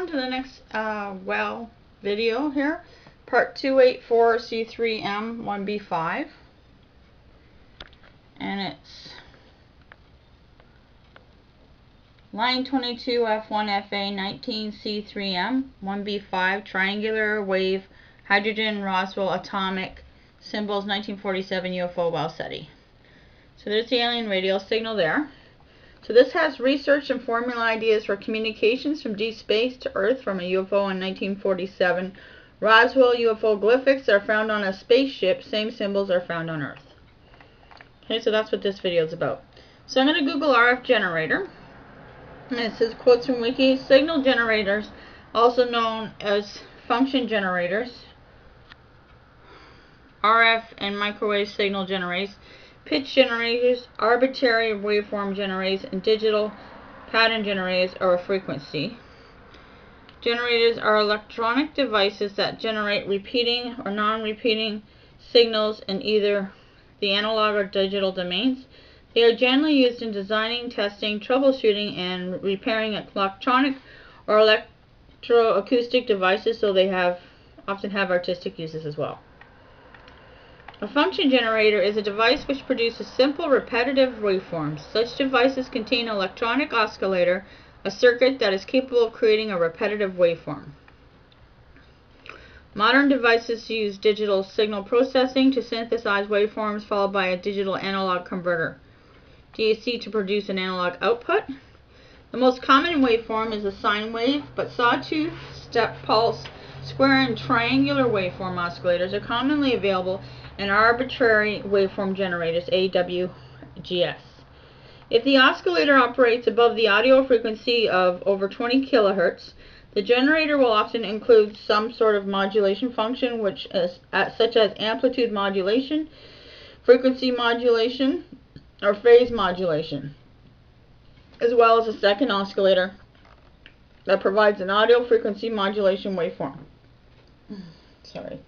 On to the next uh, well video here, part 284C3M1B5. And it's line 22F1FA19C3M 1B5 triangular wave hydrogen Roswell atomic symbols 1947 UFO well SETI. So there's the alien radio signal there. So this has research and formula ideas for communications from deep space to Earth from a UFO in 1947. Roswell UFO glyphics are found on a spaceship. Same symbols are found on Earth. Okay, so that's what this video is about. So I'm going to Google RF generator. And it says quotes from Wiki. Signal generators, also known as function generators, RF and microwave signal generators, pitch generators, arbitrary waveform generators, and digital pattern generators are a frequency. Generators are electronic devices that generate repeating or non-repeating signals in either the analog or digital domains. They are generally used in designing, testing, troubleshooting, and repairing electronic or electroacoustic devices, so they have often have artistic uses as well. A function generator is a device which produces simple repetitive waveforms. Such devices contain an electronic oscillator, a circuit that is capable of creating a repetitive waveform. Modern devices use digital signal processing to synthesize waveforms followed by a digital analog converter, DAC to produce an analog output. The most common waveform is a sine wave, but sawtooth, step pulse, square and triangular waveform oscillators are commonly available and arbitrary waveform generators, AWGS. If the oscillator operates above the audio frequency of over 20 kilohertz, the generator will often include some sort of modulation function, which is uh, such as amplitude modulation, frequency modulation, or phase modulation, as well as a second oscillator that provides an audio frequency modulation waveform. Sorry.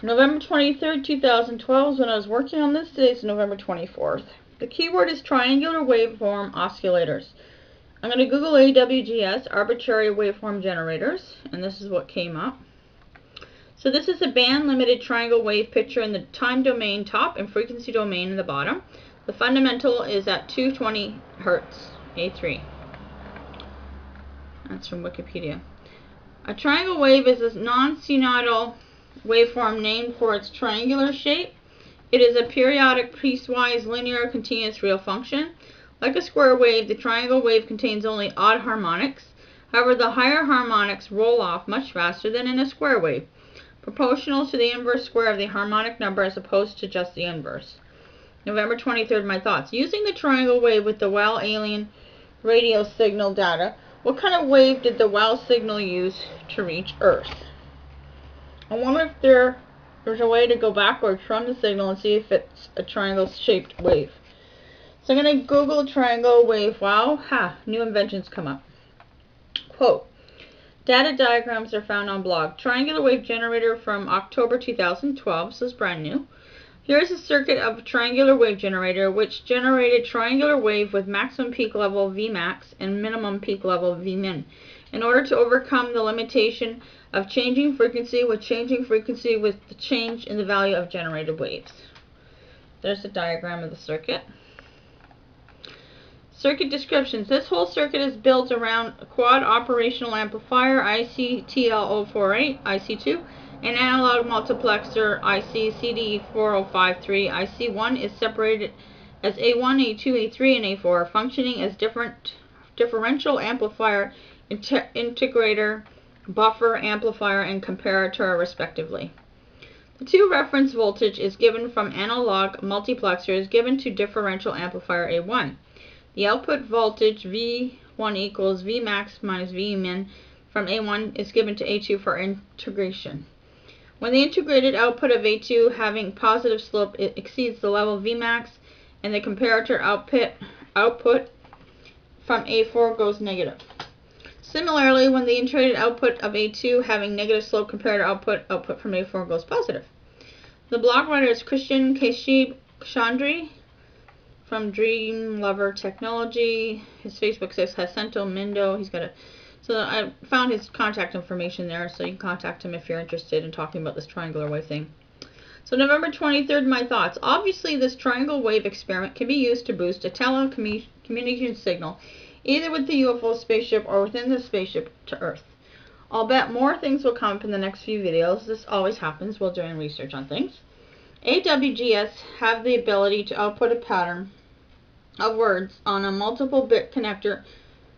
November 23rd, 2012 is when I was working on this. Today is November 24th. The keyword is triangular waveform oscillators. I'm going to Google AWGS, arbitrary waveform generators, and this is what came up. So this is a band-limited triangle wave picture in the time domain top and frequency domain in the bottom. The fundamental is at 220 hertz, A3. That's from Wikipedia. A triangle wave is a non-sinusoidal waveform named for its triangular shape. It is a periodic piecewise linear continuous real function. Like a square wave, the triangle wave contains only odd harmonics. However, the higher harmonics roll off much faster than in a square wave, proportional to the inverse square of the harmonic number as opposed to just the inverse. November 23rd, my thoughts. Using the triangle wave with the WOW alien radio signal data, what kind of wave did the WOW signal use to reach Earth? I wonder if there there's a way to go backwards from the signal and see if it's a triangle shaped wave. So I'm going to Google triangle wave. Wow, ha, new inventions come up. Quote, data diagrams are found on blog. Triangular wave generator from October 2012, so it's brand new. Here is a circuit of a triangular wave generator which generated triangular wave with maximum peak level Vmax and minimum peak level Vmin in order to overcome the limitation of changing frequency with changing frequency with the change in the value of generated waves. There's the diagram of the circuit. Circuit descriptions. This whole circuit is built around a quad operational amplifier IC-TL048, IC2, an analog multiplexer IC CD4053. IC1 is separated as A1, A2, A3, and A4, functioning as different differential amplifier integrator, buffer, amplifier, and comparator respectively. The two reference voltage is given from analog multiplexer is given to differential amplifier A1. The output voltage V1 equals Vmax minus Vmin from A1 is given to A2 for integration. When the integrated output of A2 having positive slope exceeds the level Vmax and the comparator output, output from A4 goes negative. Similarly, when the integrated output of A2 having negative slope compared to output, output from A4 goes positive. The blog writer is Christian Kashib Chandri from Dream Lover Technology. His Facebook says Jacinto Mindo. He's got a so I found his contact information there, so you can contact him if you're interested in talking about this triangular wave thing. So November 23rd, my thoughts. Obviously, this triangle wave experiment can be used to boost a telecommunication signal, either with the UFO spaceship or within the spaceship to Earth. I'll bet more things will come up in the next few videos. This always happens while doing research on things. AWGS have the ability to output a pattern of words on a multiple bit connector.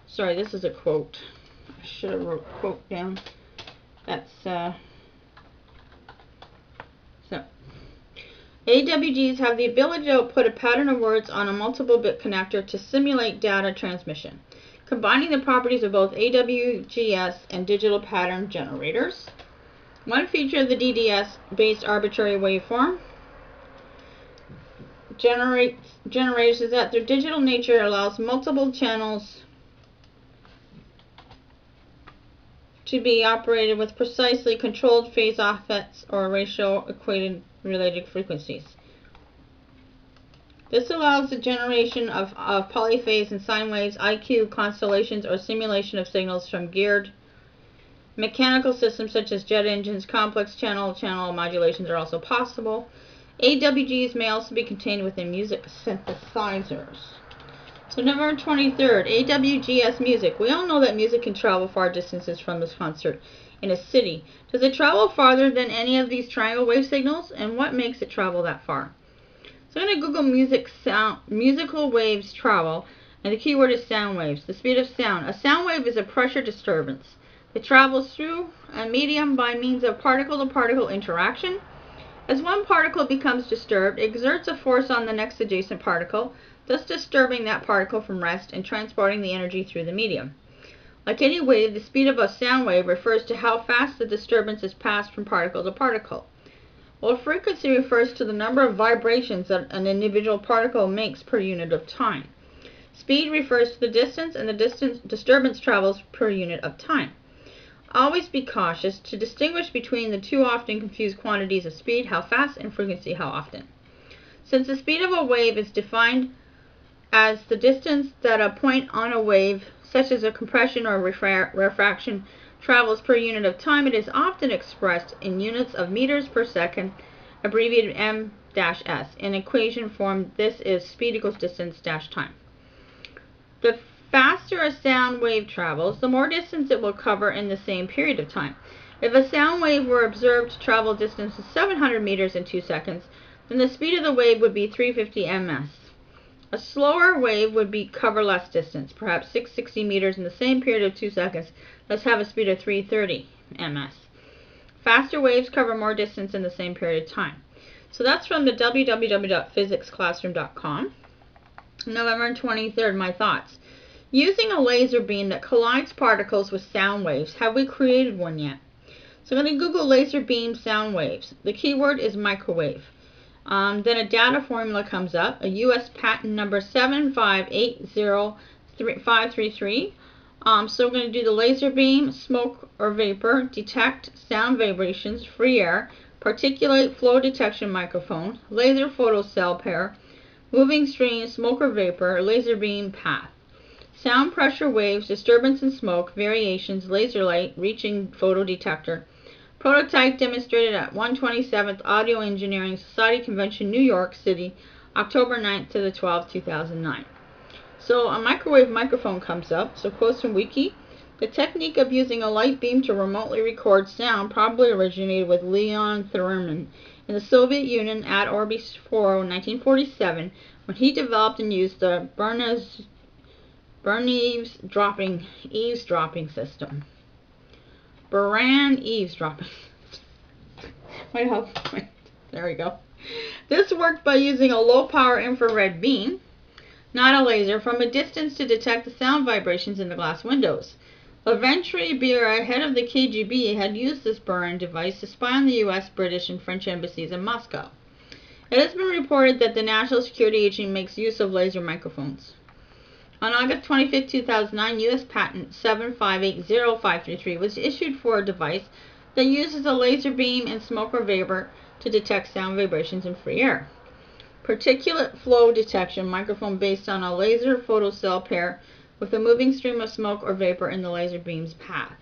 Sorry, this is a quote. I should have wrote quote down. That's uh, so. AWGs have the ability to output a pattern of words on a multiple bit connector to simulate data transmission, combining the properties of both AWGS and digital pattern generators. One feature of the DDS based arbitrary waveform generates generators is that their digital nature allows multiple channels to be operated with precisely controlled phase offsets or ratio equated related frequencies. This allows the generation of, of polyphase and sine waves, IQ, constellations, or simulation of signals from geared mechanical systems such as jet engines. Complex channel channel modulations are also possible. AWGs may also be contained within music synthesizers. So November 23rd, AWGS Music. We all know that music can travel far distances from this concert in a city. Does it travel farther than any of these triangle wave signals? And what makes it travel that far? So I'm going to Google music sound, musical waves travel, and the keyword is sound waves. The speed of sound. A sound wave is a pressure disturbance. It travels through a medium by means of particle-to-particle -particle interaction as one particle becomes disturbed, it exerts a force on the next adjacent particle, thus disturbing that particle from rest and transporting the energy through the medium. Like any wave, the speed of a sound wave refers to how fast the disturbance is passed from particle to particle, while frequency refers to the number of vibrations that an individual particle makes per unit of time. Speed refers to the distance and the distance disturbance travels per unit of time. Always be cautious to distinguish between the two often confused quantities of speed, how fast, and frequency, how often. Since the speed of a wave is defined as the distance that a point on a wave, such as a compression or refraction, travels per unit of time, it is often expressed in units of meters per second, abbreviated m-s. In equation form, this is speed equals distance dash time. The faster a sound wave travels, the more distance it will cover in the same period of time. If a sound wave were observed to travel distance of 700 meters in 2 seconds, then the speed of the wave would be 350 ms. A slower wave would be cover less distance, perhaps 660 meters in the same period of 2 seconds, Let's have a speed of 330 ms. Faster waves cover more distance in the same period of time. So that's from the www.physicsclassroom.com. November 23rd, my thoughts. Using a laser beam that collides particles with sound waves, have we created one yet? So I'm going to Google laser beam sound waves. The keyword is microwave. Um, then a data formula comes up, a U.S. patent number 7580533. Um, so we're going to do the laser beam, smoke or vapor, detect sound vibrations, free air, particulate flow detection microphone, laser photocell pair, moving stream, smoke or vapor, laser beam path. Sound pressure waves, disturbance and smoke, variations, laser light, reaching photodetector. Prototype demonstrated at 127th Audio Engineering Society Convention, New York City, October 9th to the 12th, 2009. So a microwave microphone comes up. So quotes from Wiki. The technique of using a light beam to remotely record sound probably originated with Leon Theremin in the Soviet Union at Orbis 4 1947 when he developed and used the Berners Burn eavesdropping eavesdropping system. Buran eavesdropping. Wait, how? Wait, there we go. This worked by using a low power infrared beam, not a laser, from a distance to detect the sound vibrations in the glass windows. Lavrentiy Beria, head of the KGB, had used this Buran device to spy on the US, British, and French embassies in Moscow. It has been reported that the National Security Agency makes use of laser microphones. On August 25, 2009, U.S. Patent 7580533 was issued for a device that uses a laser beam and smoke or vapor to detect sound vibrations in free air. particulate flow detection microphone based on a laser photocell pair with a moving stream of smoke or vapor in the laser beam's path.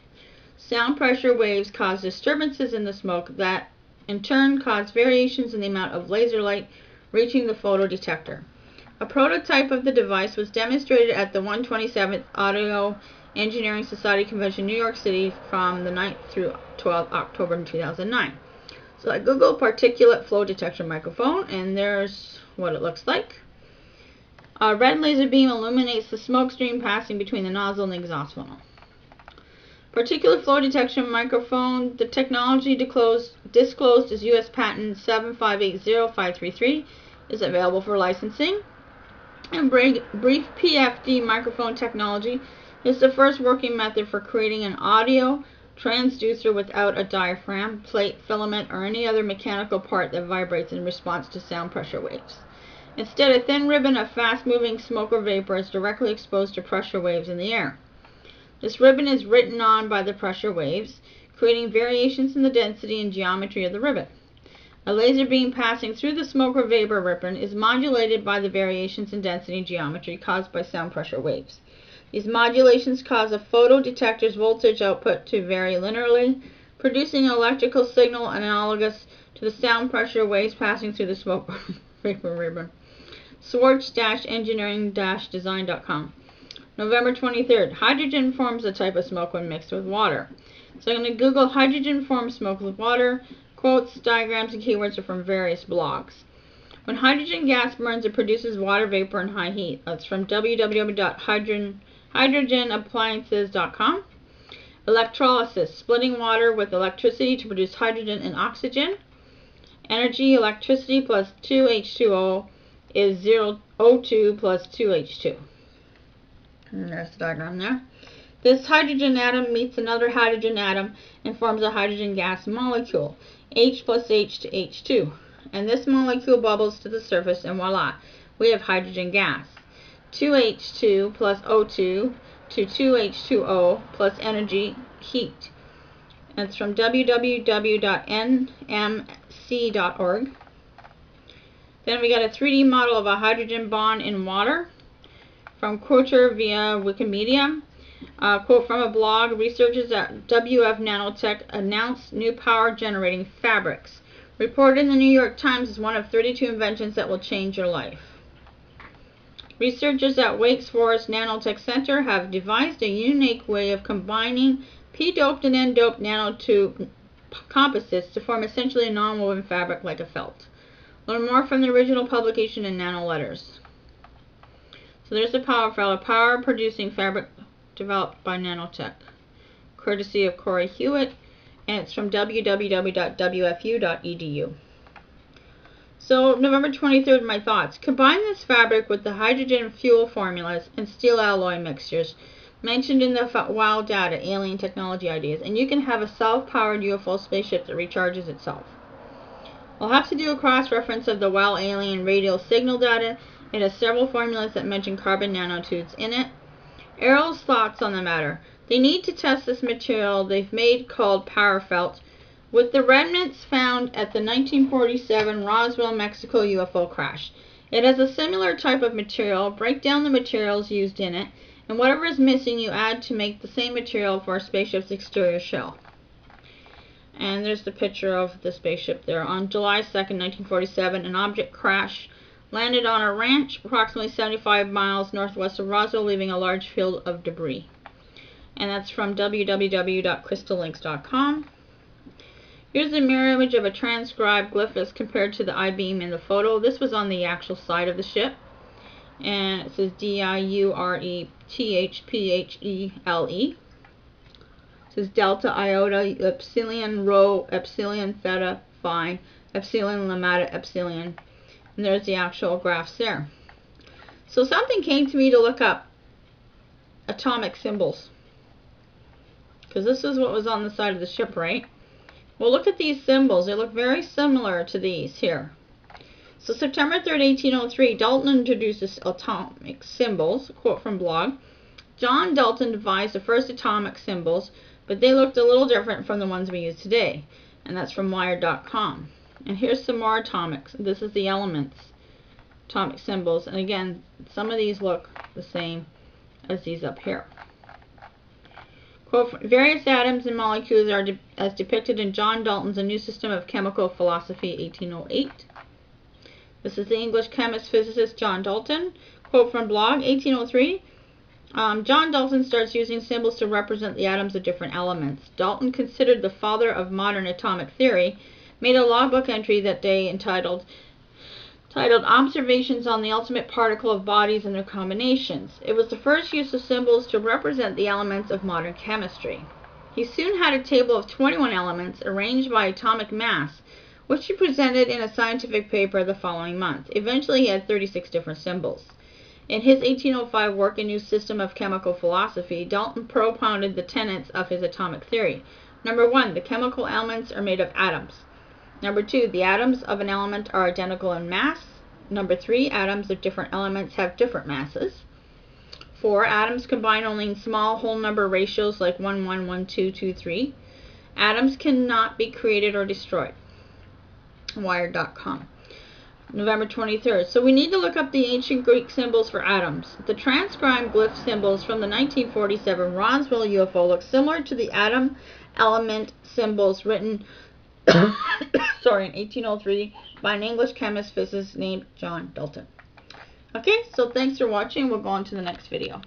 Sound pressure waves cause disturbances in the smoke that in turn cause variations in the amount of laser light reaching the photodetector. A prototype of the device was demonstrated at the 127th Audio Engineering Society Convention, New York City from the 9th through 12th October 2009. So I Google particulate flow detection microphone and there's what it looks like. A red laser beam illuminates the smoke stream passing between the nozzle and the exhaust funnel. Particulate flow detection microphone, the technology disclosed, disclosed as U.S. Patent 7580533 is available for licensing. And brief PFD microphone technology is the first working method for creating an audio transducer without a diaphragm, plate, filament, or any other mechanical part that vibrates in response to sound pressure waves. Instead, a thin ribbon of fast-moving smoke or vapor is directly exposed to pressure waves in the air. This ribbon is written on by the pressure waves, creating variations in the density and geometry of the ribbon. A laser beam passing through the smoke or vapor ribbon is modulated by the variations in density and geometry caused by sound pressure waves. These modulations cause a photodetector's voltage output to vary linearly, producing an electrical signal analogous to the sound pressure waves passing through the smoke vapor ribbon. Swartz-engineering-design.com. November 23rd. Hydrogen forms a type of smoke when mixed with water. So I'm going to Google hydrogen forms smoke with water. Quotes, diagrams, and keywords are from various blogs. When hydrogen gas burns, it produces water vapor and high heat. That's from www.hydrogenappliances.com. Electrolysis, splitting water with electricity to produce hydrogen and oxygen. Energy, electricity plus 2H2O is 0, O2 plus 2H2. And there's the diagram there. This hydrogen atom meets another hydrogen atom and forms a hydrogen gas molecule, H plus H to H2. And this molecule bubbles to the surface and voila, we have hydrogen gas. 2H2 plus O2 to 2H2O plus energy, heat. It's from www.nmc.org. Then we got a 3D model of a hydrogen bond in water from Qwerter via Wikimedia. Uh, quote from a blog, researchers at WF Nanotech announced new power generating fabrics. Reported in the New York Times as one of 32 inventions that will change your life. Researchers at Wake Forest Nanotech Center have devised a unique way of combining p-doped and n-doped nanotube composites to form essentially a non-woven fabric like a felt. Learn more from the original publication in nano letters. So there's the power felt, a power producing fabric developed by Nanotech, courtesy of Corey Hewitt, and it's from www.wfu.edu. So November 23rd, my thoughts. Combine this fabric with the hydrogen fuel formulas and steel alloy mixtures mentioned in the WOW data, alien technology ideas, and you can have a self-powered UFO spaceship that recharges itself. I'll have to do a cross-reference of the WOW alien radio signal data. It has several formulas that mention carbon nanotubes in it. Errol's thoughts on the matter. They need to test this material they've made called power felt with the remnants found at the 1947 Roswell, Mexico UFO crash. It has a similar type of material. Break down the materials used in it, and whatever is missing you add to make the same material for a spaceship's exterior shell. And there's the picture of the spaceship there. On July 2nd, 1947, an object crash landed on a ranch approximately 75 miles northwest of Roswell, leaving a large field of debris. And that's from www.crystallinks.com. Here's a mirror image of a transcribed glyph as compared to the I-beam in the photo. This was on the actual side of the ship. And it says D-I-U-R-E-T-H-P-H-E-L-E. -E. It says delta, iota, epsilon, rho, epsilon, theta, phi, epsilon, lambda, epsilon. And there's the actual graphs there. So something came to me to look up atomic symbols. Because this is what was on the side of the ship, right? Well, look at these symbols. They look very similar to these here. So September 3, 1803, Dalton introduces atomic symbols, quote from blog. John Dalton devised the first atomic symbols, but they looked a little different from the ones we use today. And that's from Wired.com. And here's some more atomics. This is the elements. atomic symbols. And again, some of these look the same as these up here. Quote, various atoms and molecules are de as depicted in John Dalton's A New System of Chemical Philosophy, 1808. This is the English chemist physicist John Dalton. Quote from blog, 1803. Um, John Dalton starts using symbols to represent the atoms of different elements. Dalton, considered the father of modern atomic theory, made a logbook entry that day entitled titled Observations on the Ultimate Particle of Bodies and Their Combinations. It was the first use of symbols to represent the elements of modern chemistry. He soon had a table of 21 elements arranged by atomic mass, which he presented in a scientific paper the following month. Eventually, he had 36 different symbols. In his 1805 work, A New System of Chemical Philosophy, Dalton propounded the tenets of his atomic theory. Number one, the chemical elements are made of atoms. Number two, the atoms of an element are identical in mass. Number three, atoms of different elements have different masses. Four, atoms combine only in small whole number ratios like 1, 1, 1, 2, 2, 3. Atoms cannot be created or destroyed. Wired.com. November 23rd. So we need to look up the ancient Greek symbols for atoms. The transcribed glyph symbols from the 1947 Roswell UFO look similar to the atom element symbols written sorry, in 1803 by an English chemist physicist named John Dalton. Okay, so thanks for watching. We'll go on to the next video.